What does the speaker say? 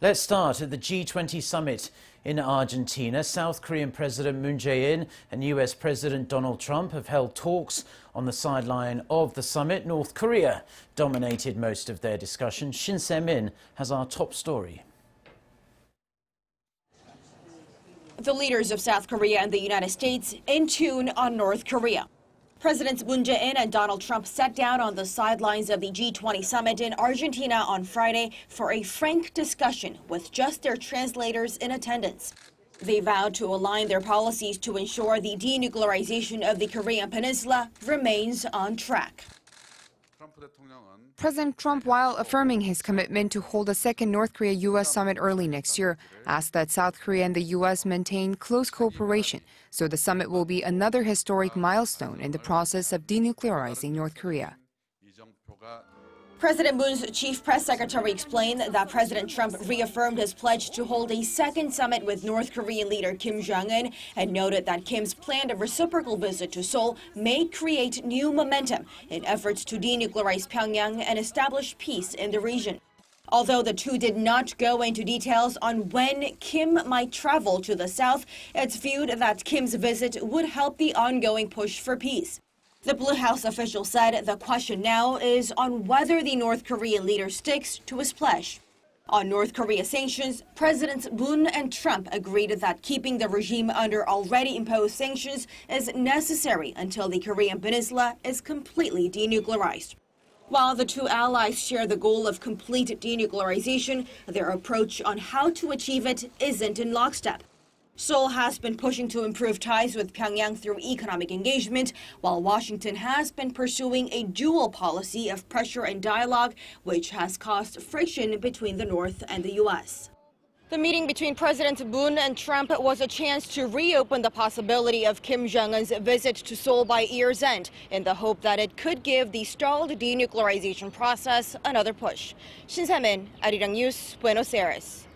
Let's start at the G20 summit in Argentina. South Korean President Moon Jae-in and US President Donald Trump have held talks on the sideline of the summit. North Korea dominated most of their discussion. Shin Se-min has our top story. The leaders of South Korea and the United States in tune on North Korea. Presidents Moon Jae-in and Donald Trump sat down on the sidelines of the G20 summit in Argentina on Friday for a frank discussion with just their translators in attendance. They vowed to align their policies to ensure the denuclearization of the Korean peninsula remains on track. President Trump, while affirming his commitment to hold a second North Korea US summit early next year, asked that South Korea and the US maintain close cooperation so the summit will be another historic milestone in the process of denuclearizing North Korea. President Moon's chief press secretary explained that President Trump reaffirmed his pledge to hold a second summit with North Korean leader Kim Jong-un and noted that Kim's planned reciprocal visit to Seoul may create new momentum in efforts to denuclearize Pyongyang and establish peace in the region. Although the two did not go into details on when Kim might travel to the south, it's viewed that Kim's visit would help the ongoing push for peace. The Blue House official said the question now is on whether the North Korean leader sticks to his pledge. On North Korea sanctions, Presidents Moon and Trump agreed that keeping the regime under already imposed sanctions is necessary until the Korean peninsula is completely denuclearized. While the two allies share the goal of complete denuclearization, their approach on how to achieve it isn't in lockstep. Seoul has been pushing to improve ties with Pyongyang through economic engagement, while Washington has been pursuing a dual policy of pressure and dialogue, which has caused friction between the North and the U.S. The meeting between President Moon and Trump was a chance to reopen the possibility of Kim Jong-un's visit to Seoul by year's end, in the hope that it could give the stalled denuclearization process another push. Shin Se-min, Arirang News, Buenos Aires.